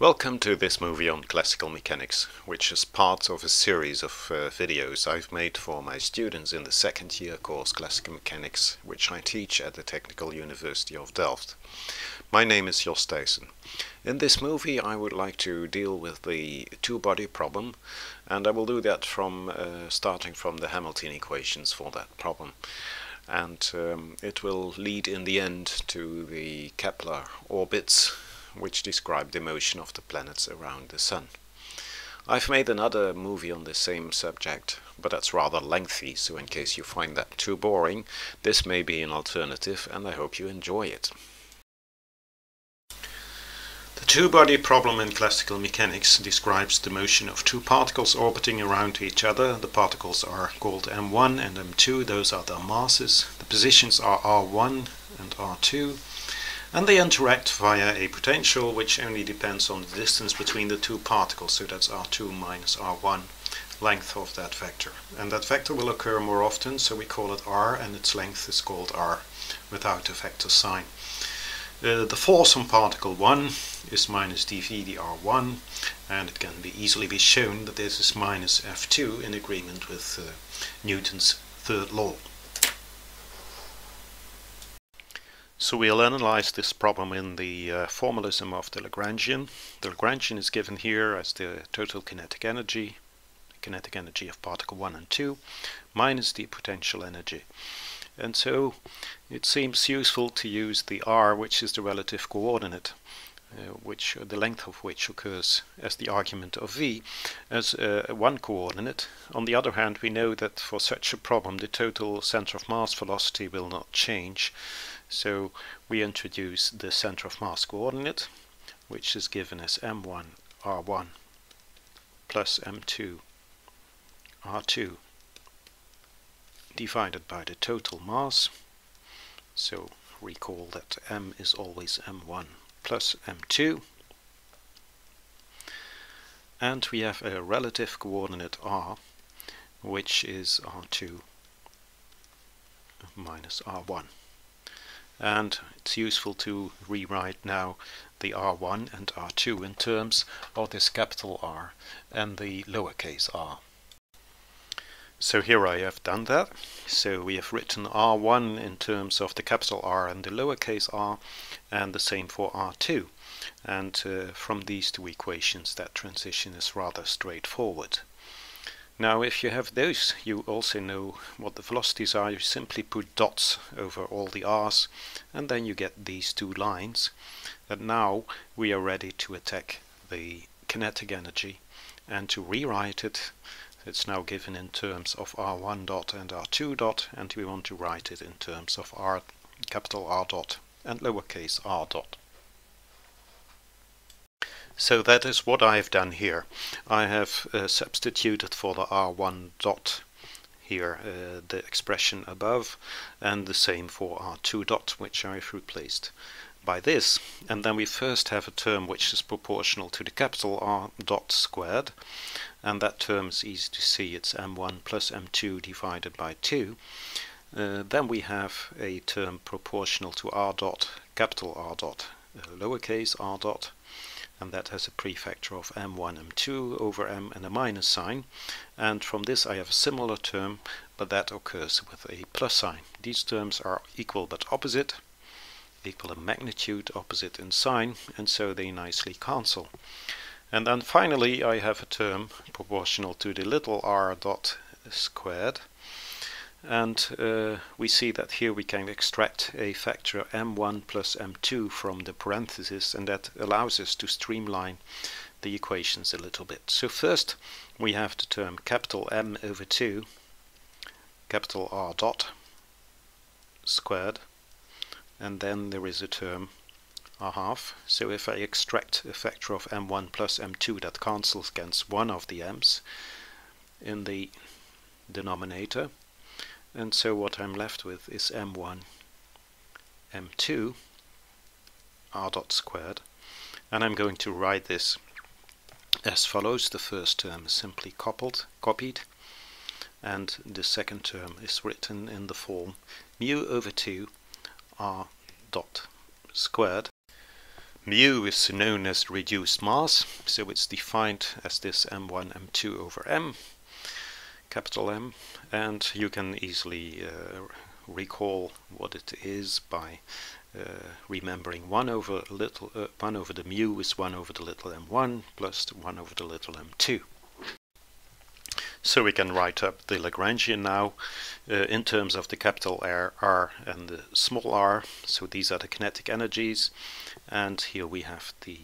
Welcome to this movie on classical mechanics, which is part of a series of uh, videos I've made for my students in the second year course Classical Mechanics, which I teach at the Technical University of Delft. My name is Jos Thijssen. In this movie I would like to deal with the two-body problem, and I will do that from uh, starting from the Hamilton equations for that problem. And um, it will lead in the end to the Kepler orbits which describe the motion of the planets around the Sun. I've made another movie on the same subject, but that's rather lengthy, so in case you find that too boring, this may be an alternative and I hope you enjoy it. The two-body problem in classical mechanics describes the motion of two particles orbiting around each other. The particles are called m1 and m2, those are their masses. The positions are r1 and r2 and they interact via a potential which only depends on the distance between the two particles, so that's r2 minus r1 length of that vector. And that vector will occur more often, so we call it r, and its length is called r without a vector sign. Uh, the force on particle 1 is minus dv dr1, and it can be easily be shown that this is minus f2 in agreement with uh, Newton's third law. So we'll analyze this problem in the uh, formalism of the Lagrangian. The Lagrangian is given here as the total kinetic energy, kinetic energy of particle 1 and 2, minus the potential energy. And so it seems useful to use the r, which is the relative coordinate, uh, which the length of which occurs as the argument of v, as uh, one coordinate. On the other hand, we know that for such a problem the total center of mass velocity will not change. So we introduce the center of mass coordinate, which is given as m1 r1 plus m2 r2 divided by the total mass. So recall that m is always m1 plus m2 and we have a relative coordinate r which is r2 minus r1 and it's useful to rewrite now the R1 and R2 in terms of this capital R and the lowercase r. So here I have done that. So we have written R1 in terms of the capital R and the lowercase r and the same for R2. And uh, from these two equations that transition is rather straightforward. Now if you have those you also know what the velocities are. You simply put dots over all the r's and then you get these two lines. And now we are ready to attack the kinetic energy and to rewrite it. It's now given in terms of r1 dot and r2 dot and we want to write it in terms of r capital R dot and lowercase r dot. So that is what I've done here. I have uh, substituted for the R1 dot here uh, the expression above and the same for R2 dot which I've replaced by this. And then we first have a term which is proportional to the capital R dot squared. And that term is easy to see. It's m1 plus m2 divided by 2 uh, then we have a term proportional to r dot capital R dot uh, lowercase r dot and that has a prefactor of m1, m2 over m and a minus sign. And from this I have a similar term, but that occurs with a plus sign. These terms are equal but opposite, equal in magnitude, opposite in sign, and so they nicely cancel. And then finally I have a term proportional to the little r dot squared, and uh, we see that here we can extract a factor m1 plus m2 from the parentheses and that allows us to streamline the equations a little bit. So first we have the term capital M over 2 capital R dot squared and then there is a term R half. So if I extract a factor of m1 plus m2 that cancels against one of the m's in the denominator and so what I'm left with is m1 m2 r dot squared. And I'm going to write this as follows. The first term is simply coupled copied. And the second term is written in the form mu over 2 r dot squared. Mu is known as reduced mass, so it's defined as this m1, m2 over m, capital M, and you can easily uh, recall what it is by uh, remembering 1 over little uh, 1 over the mu is 1 over the little m1 plus 1 over the little m2. So we can write up the Lagrangian now uh, in terms of the capital R, R and the small r. So these are the kinetic energies and here we have the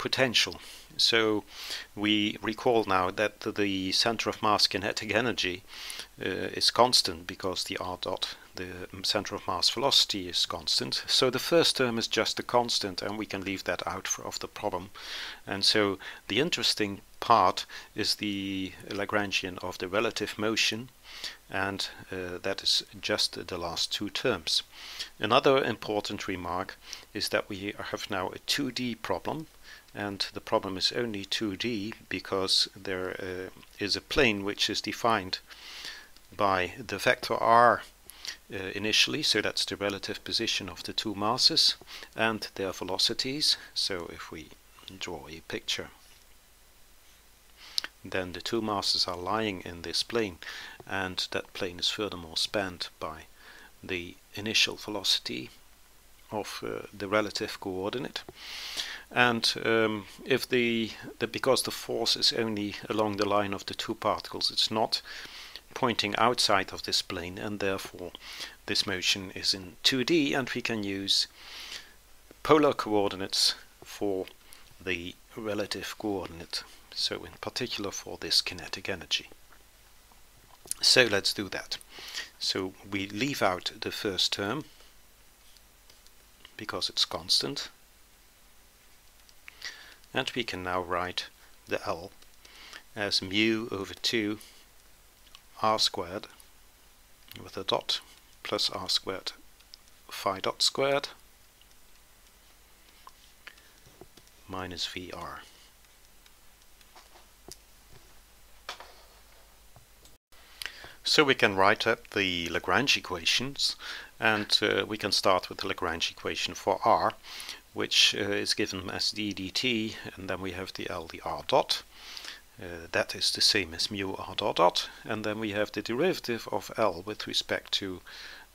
potential. So we recall now that the center of mass kinetic energy uh, is constant because the r dot, the center of mass velocity is constant. So the first term is just a constant and we can leave that out for, of the problem. And so the interesting part is the Lagrangian of the relative motion and uh, that is just the last two terms. Another important remark is that we have now a 2D problem and the problem is only 2D because there uh, is a plane which is defined by the vector r uh, initially, so that's the relative position of the two masses and their velocities. So if we draw a picture then the two masses are lying in this plane and that plane is furthermore spanned by the initial velocity of uh, the relative coordinate and um, if the, the because the force is only along the line of the two particles it's not pointing outside of this plane and therefore this motion is in 2D and we can use polar coordinates for the relative coordinate so in particular for this kinetic energy. So let's do that. So we leave out the first term because it's constant and we can now write the L as mu over 2 r squared with a dot plus r squared phi dot squared minus VR. So we can write up the Lagrange equations and uh, we can start with the Lagrange equation for r which uh, is given as d dt and then we have the L the r dot. Uh, that is the same as mu r dot dot. And then we have the derivative of L with respect to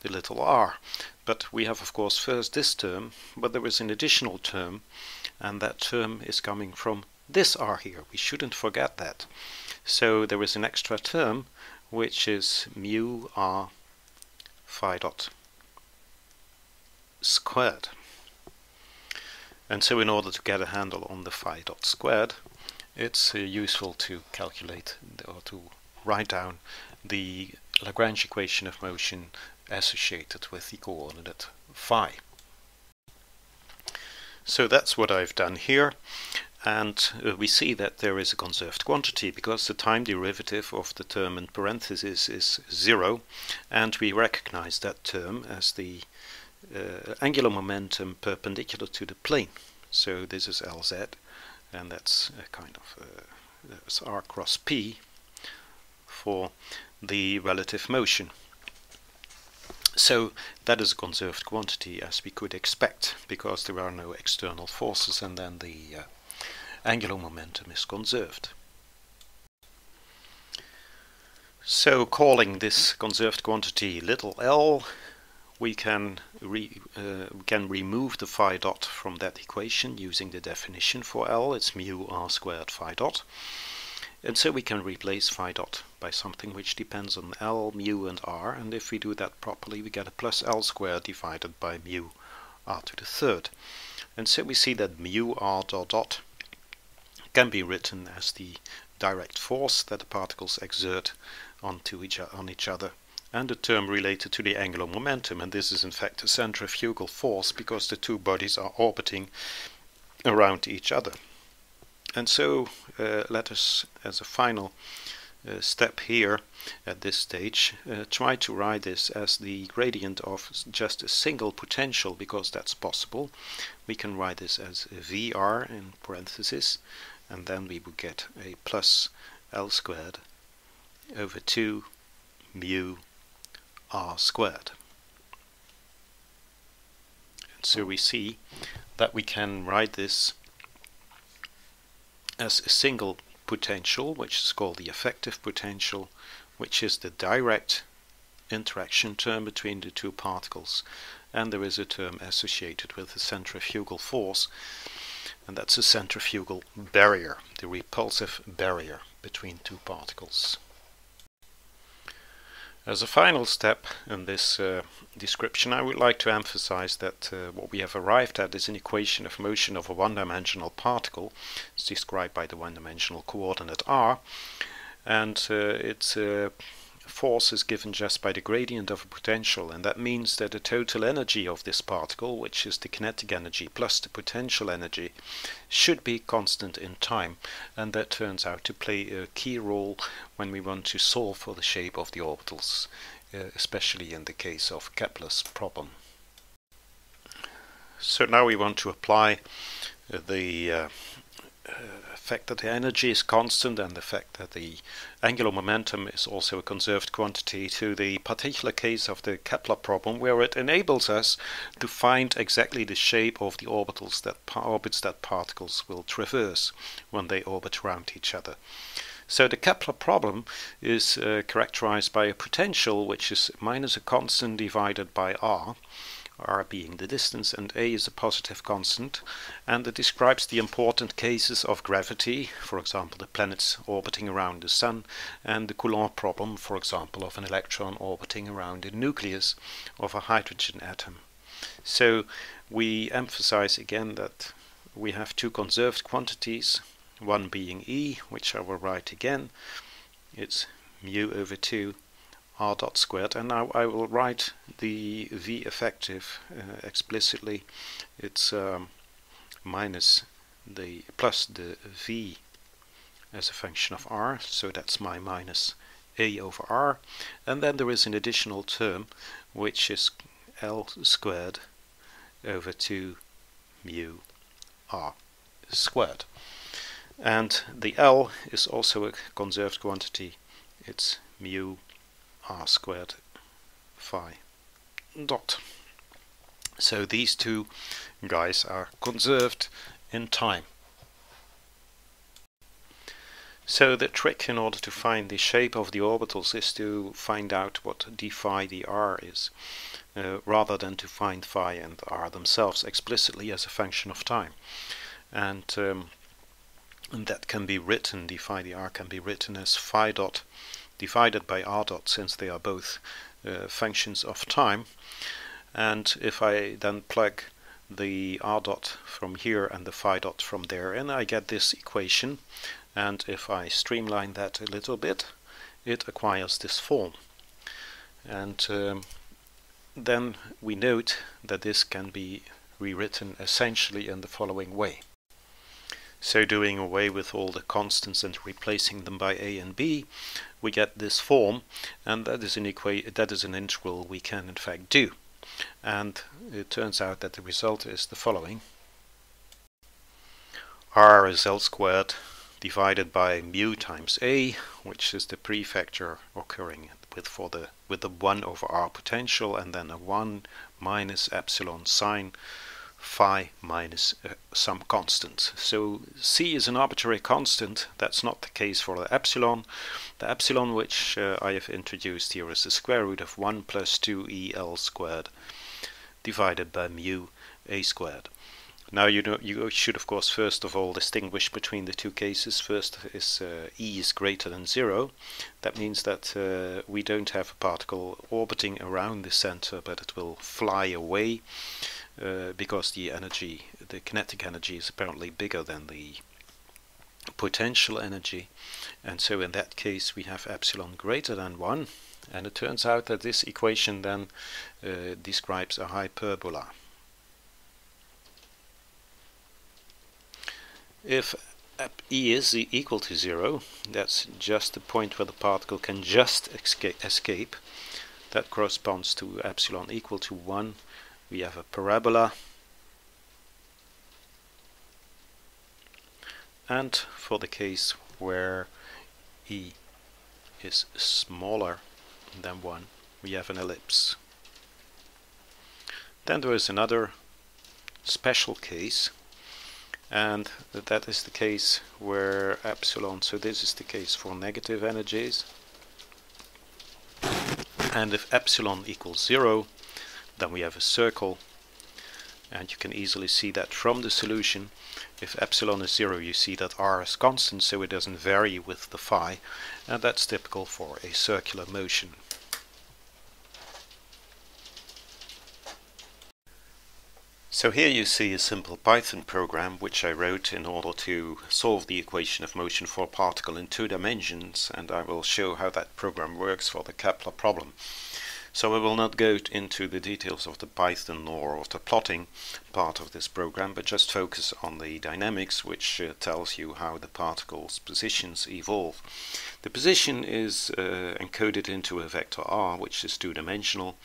the little r. But we have of course first this term but there is an additional term and that term is coming from this r here. We shouldn't forget that. So there is an extra term which is mu r phi dot squared. And so in order to get a handle on the phi dot squared, it's uh, useful to calculate or to write down the Lagrange equation of motion associated with the coordinate phi. So that's what I've done here and uh, we see that there is a conserved quantity because the time derivative of the term in parentheses is zero and we recognize that term as the angular momentum perpendicular to the plane so this is Lz and that's a kind of uh, r cross p for the relative motion so that is a conserved quantity as we could expect because there are no external forces and then the uh, angular momentum is conserved. So calling this conserved quantity little l, we can, re, uh, we can remove the phi dot from that equation using the definition for L, it's mu r squared phi dot. And so we can replace phi dot by something which depends on L, mu and r, and if we do that properly we get a plus L squared divided by mu r to the third. And so we see that mu r dot dot can be written as the direct force that the particles exert onto each, on each other and a term related to the angular momentum and this is in fact a centrifugal force because the two bodies are orbiting around each other. And so uh, let us as a final uh, step here at this stage uh, try to write this as the gradient of just a single potential because that's possible. We can write this as VR in parentheses and then we would get a plus L squared over 2 mu r squared. And so we see that we can write this as a single potential, which is called the effective potential, which is the direct interaction term between the two particles. And there is a term associated with the centrifugal force, and that's a centrifugal barrier, the repulsive barrier between two particles. As a final step in this uh, description, I would like to emphasize that uh, what we have arrived at is an equation of motion of a one-dimensional particle. It's described by the one-dimensional coordinate r, and uh, it's uh, force is given just by the gradient of a potential and that means that the total energy of this particle, which is the kinetic energy plus the potential energy, should be constant in time and that turns out to play a key role when we want to solve for the shape of the orbitals, uh, especially in the case of Kepler's problem. So now we want to apply the uh, uh, fact that the energy is constant and the fact that the angular momentum is also a conserved quantity to the particular case of the Kepler problem where it enables us to find exactly the shape of the orbitals that orbits that particles will traverse when they orbit around each other. So the Kepler problem is uh, characterized by a potential which is minus a constant divided by r r being the distance and a is a positive constant and it describes the important cases of gravity for example the planets orbiting around the sun and the Coulomb problem for example of an electron orbiting around the nucleus of a hydrogen atom. So we emphasize again that we have two conserved quantities one being E which I will write again. It's mu over 2 r dot squared and now I will write the v effective uh, explicitly. It's um, minus the plus the v as a function of r so that's my minus a over r. And then there is an additional term which is l squared over 2 mu r squared. And the L is also a conserved quantity. It's mu r squared phi dot. So these two guys are conserved in time. So the trick in order to find the shape of the orbitals is to find out what d phi dr is, uh, rather than to find phi and r themselves explicitly as a function of time. And, um, and that can be written, d phi dr can be written as phi dot divided by r dot since they are both uh, functions of time. And if I then plug the r dot from here and the phi dot from there and I get this equation. And if I streamline that a little bit it acquires this form. And um, then we note that this can be rewritten essentially in the following way so doing away with all the constants and replacing them by a and b, we get this form, and that is an that is an integral we can in fact do. And it turns out that the result is the following. r is L squared divided by mu times a, which is the prefactor occurring with for the with the 1 over r potential and then a 1 minus epsilon sine phi minus uh, some constant. So c is an arbitrary constant. That's not the case for the epsilon. The epsilon which uh, I have introduced here is the square root of 1 plus 2 el squared divided by mu a squared. Now you know you should of course first of all distinguish between the two cases. First is uh, e is greater than zero. That means that uh, we don't have a particle orbiting around the center, but it will fly away uh, because the energy, the kinetic energy is apparently bigger than the potential energy and so in that case we have epsilon greater than 1 and it turns out that this equation then uh, describes a hyperbola. If E is equal to 0, that's just the point where the particle can just escape. That corresponds to epsilon equal to 1 we have a parabola and for the case where e is smaller than 1 we have an ellipse. Then there is another special case and that is the case where epsilon, so this is the case for negative energies and if epsilon equals 0 then we have a circle and you can easily see that from the solution if epsilon is 0 you see that r is constant so it doesn't vary with the phi and that's typical for a circular motion. So here you see a simple Python program which I wrote in order to solve the equation of motion for a particle in two dimensions and I will show how that program works for the Kepler problem. So I will not go into the details of the Python or of the plotting part of this program, but just focus on the dynamics, which uh, tells you how the particle's positions evolve. The position is uh, encoded into a vector r, which is two-dimensional.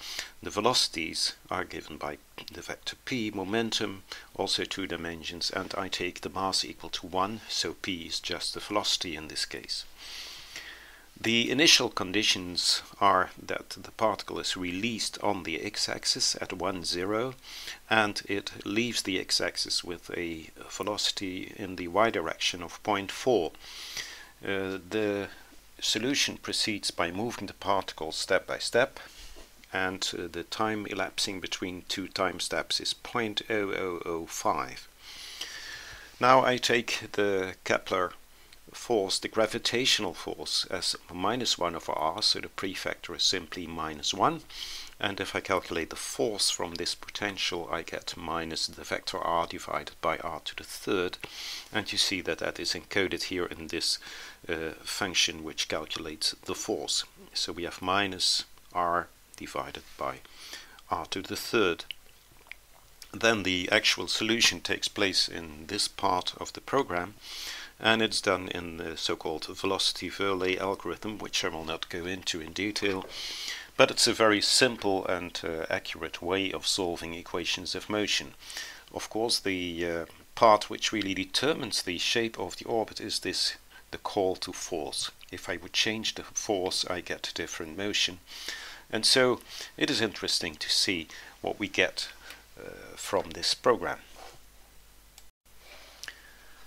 The velocities are given by the vector p, momentum, also two dimensions, and I take the mass equal to 1, so p is just the velocity in this case. The initial conditions are that the particle is released on the x-axis at 1, 0 and it leaves the x-axis with a velocity in the y direction of 0.4. Uh, the solution proceeds by moving the particle step by step and uh, the time elapsing between two time steps is 0.0005. Now I take the Kepler force, the gravitational force, as minus 1 over r, so the prefactor is simply minus 1. And if I calculate the force from this potential, I get minus the vector r divided by r to the third. And you see that that is encoded here in this uh, function which calculates the force. So we have minus r divided by r to the third. Then the actual solution takes place in this part of the program and it's done in the so-called velocity-Verlet algorithm, which I will not go into in detail, but it's a very simple and uh, accurate way of solving equations of motion. Of course, the uh, part which really determines the shape of the orbit is this the call to force. If I would change the force, I get different motion. And so it is interesting to see what we get uh, from this program.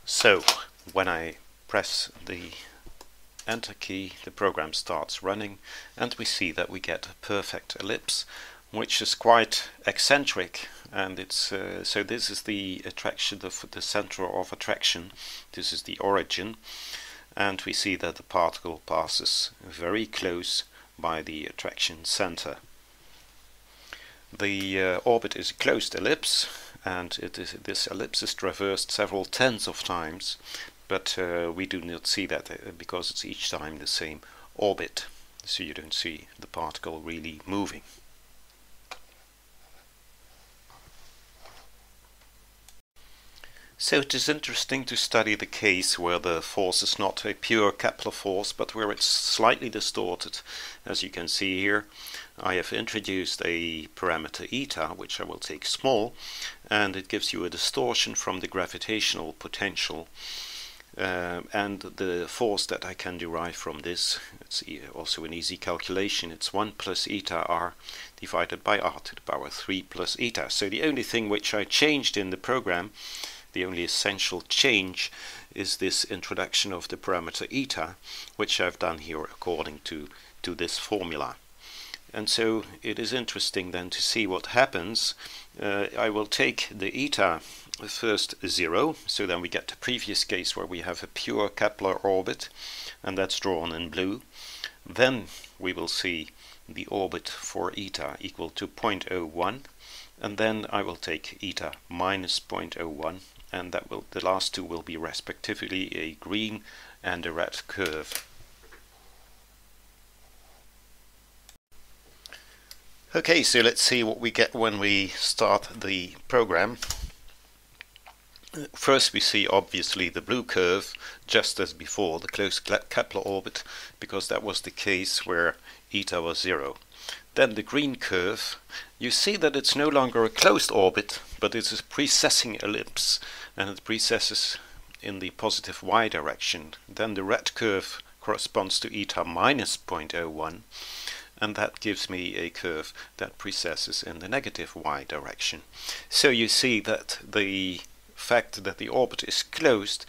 So, when I press the enter key the program starts running and we see that we get a perfect ellipse which is quite eccentric. And it's uh, so this is the attraction the, the center of attraction. This is the origin. And we see that the particle passes very close by the attraction center. The uh, orbit is a closed ellipse and it is, this ellipse is traversed several tens of times but uh, we do not see that uh, because it's each time the same orbit so you don't see the particle really moving. So it is interesting to study the case where the force is not a pure Kepler force but where it's slightly distorted. As you can see here I have introduced a parameter eta which I will take small and it gives you a distortion from the gravitational potential uh, and the force that I can derive from this, it's also an easy calculation, it's 1 plus eta r divided by r to the power 3 plus eta. So the only thing which I changed in the program, the only essential change, is this introduction of the parameter eta, which I've done here according to, to this formula. And so it is interesting then to see what happens. Uh, I will take the eta first 0, so then we get the previous case where we have a pure Kepler orbit, and that's drawn in blue. Then we will see the orbit for eta equal to 0.01, and then I will take eta minus 0.01, and that will the last two will be respectively a green and a red curve. Okay, so let's see what we get when we start the program. First we see obviously the blue curve just as before the closed Kepler orbit because that was the case where eta was zero. Then the green curve, you see that it's no longer a closed orbit but it's a precessing ellipse and it precesses in the positive y direction. Then the red curve corresponds to eta minus 0.01 and that gives me a curve that precesses in the negative y direction. So you see that the fact that the orbit is closed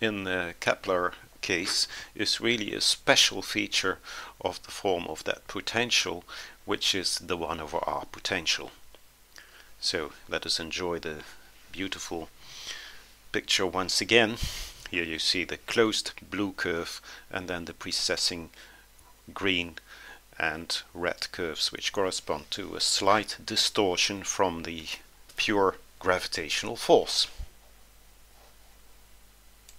in the Kepler case is really a special feature of the form of that potential which is the 1 over r potential. So let us enjoy the beautiful picture once again. Here you see the closed blue curve and then the precessing green and red curves which correspond to a slight distortion from the pure gravitational force.